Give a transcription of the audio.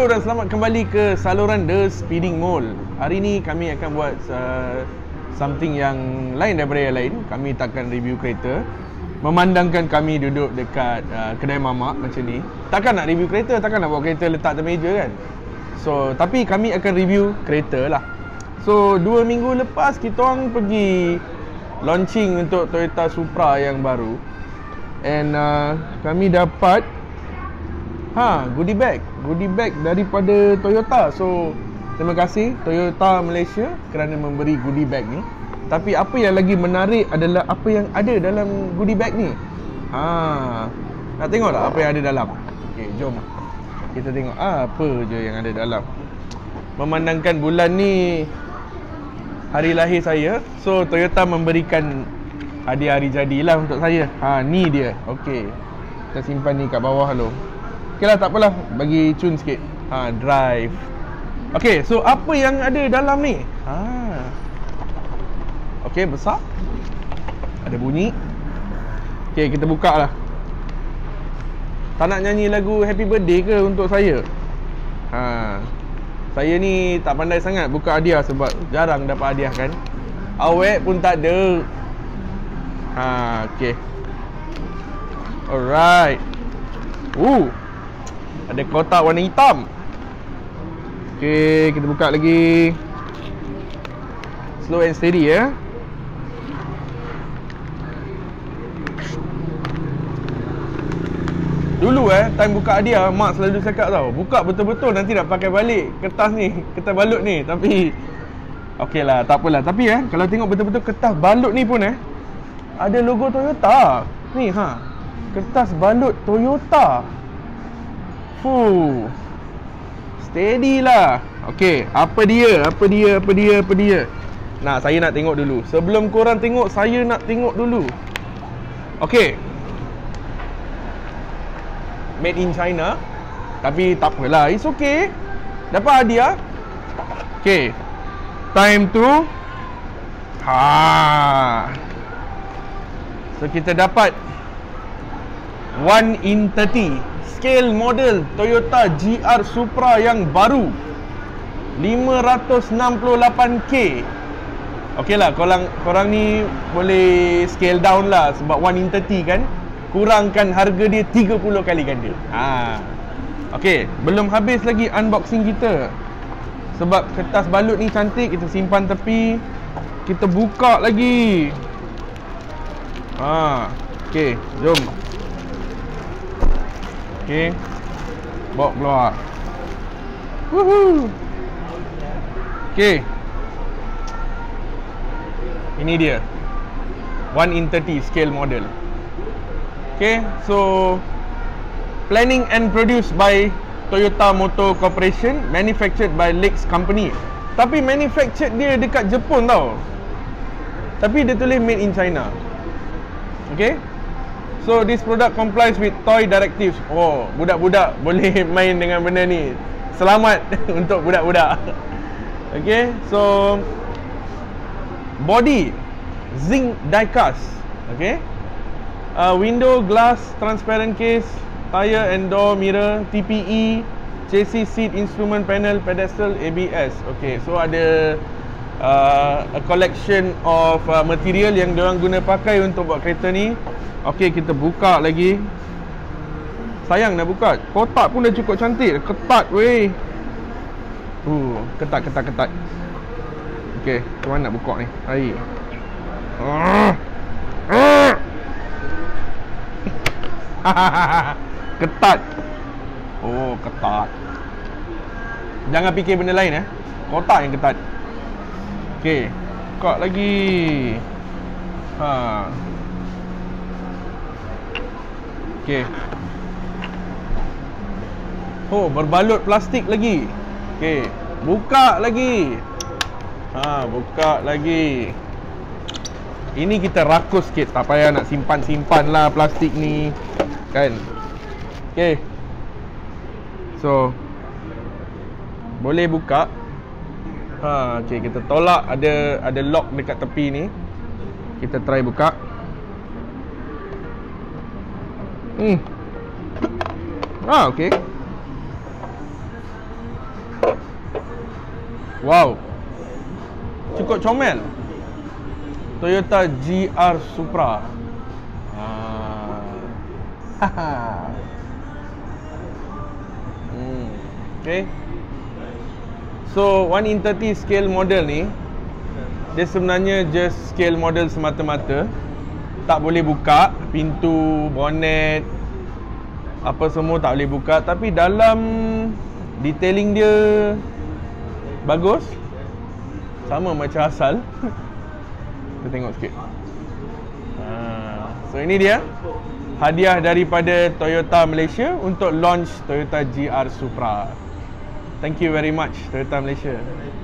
Hello dan selamat kembali ke saluran The Speeding Mall. Hari ni kami akan buat uh, something yang lain daripada yang lain. Kami takkan review kereta. Memandangkan kami duduk dekat uh, kedai mamak macam ni. Takkan nak review kereta, takkan nak bawa kereta letak atas meja kan. So, tapi kami akan review kereta lah. So, dua minggu lepas kita orang pergi launching untuk Toyota Supra yang baru. And uh, kami dapat Ha, goodie bag. Goodie bag daripada Toyota. So, terima kasih Toyota Malaysia kerana memberi goodie bag ni. Tapi apa yang lagi menarik adalah apa yang ada dalam goodie bag ni. Ha, nak tengok tak apa yang ada dalam? Okey, jom. Kita tengok ah, apa je yang ada dalam. Memandangkan bulan ni hari lahir saya, so Toyota memberikan hadiah hari jadilah untuk saya. Ha, ni dia. Okey. Kita simpan ni kat bawah dulu. Okey lah tak apalah Bagi cun sikit. Ha, Drive. Okay so apa yang ada dalam ni? Ha. Okay besar. Ada bunyi. Okay kita buka lah. Tak nak nyanyi lagu Happy Birthday ke untuk saya? Ha. Saya ni tak pandai sangat buka hadiah Sebab jarang dapat hadiah kan. Awet pun tak ada. Ha, Okay Alright. Ooh ada kotak warna hitam. Okay, kita buka lagi. Slow and steady ya. Dulu eh, time buka hadiah Mak selalu cakap tau Buka betul-betul nanti nak pakai balik Kertas ni, kertas balut ni. Tapi Okey lah, tak apalah. Tapi eh, kalau tengok betul-betul kertas balut ni pun eh Ada logo Toyota. Ni ha Kertas balut Toyota Fuh. Steady lah. Okey, apa dia? Apa dia? Apa dia? Apa dia? Nah, saya nak tengok dulu. Sebelum korang tengok, saya nak tengok dulu. Okey. Made in China. Tapi tak apalah, it's okay. Dapat hadiah. Okey. Time to Ha. So kita dapat 1 in 30 scale model Toyota GR Supra yang baru. 568k Okey lah korang, korang ni boleh scale down lah sebab 1 in 30 kan. Kurangkan harga dia 30 kali ganda ha. Okey, belum habis lagi unboxing kita. Sebab kertas balut ni cantik kita simpan tepi. Kita buka lagi. Ha. Okey, jom Okey. Bawa keluar. Woohoo. Okey. Ini dia. 1 in 30 scale model. Okay, so planning and produced by Toyota Motor Corporation, manufactured by Lex Company. Tapi manufactured dia dekat Jepun tau. Tapi dia tulis made in China. Okay, So this product complies with toy directives. Oh, budak-budak boleh main dengan benda ni. Selamat untuk budak-budak. Okay, so body zinc diecast. Okay, uh, window glass transparent case, tire and door mirror, TPE, chassis seat instrument panel, pedestal, ABS. Okay, so ada uh, a collection of uh, material yang diorang guna pakai untuk buat kereta ni. Okey, kita buka lagi. Sayang nak buka. Kotak pun dah cukup cantik. Ketat weh. Uh, ketat ketat ketat. Okey, macam mana nak buka ni? Hai. Ah. Ah. ketat. Oh, ketat. Jangan fikir benda lain eh. Kotak yang ketat. Okey. Buka lagi. Ha. Okey. Oh, berbalut plastik lagi. Okey, buka lagi. Ha, buka lagi. Ini kita rakus sikit, tak payah nak simpan-simpan lah plastik ni. Kan? Okey. So boleh buka. Ha, okey kita tolak ada ada lock dekat tepi ni. Kita try buka. Hmm. Ah, okey. Wow. Cukup comel. Toyota GR Supra. Ah. hmm. Okay. So 1 in 30 scale model ni dia sebenarnya just scale model semata-mata. Tak boleh buka pintu bonnet apa semua tak boleh buka. Tapi dalam detailing dia bagus. Sama macam asal. Kita tengok sikit. Ha. so ini dia. Hadiah daripada Toyota Malaysia untuk launch Toyota GR Supra thank you very much Toyota Malaysia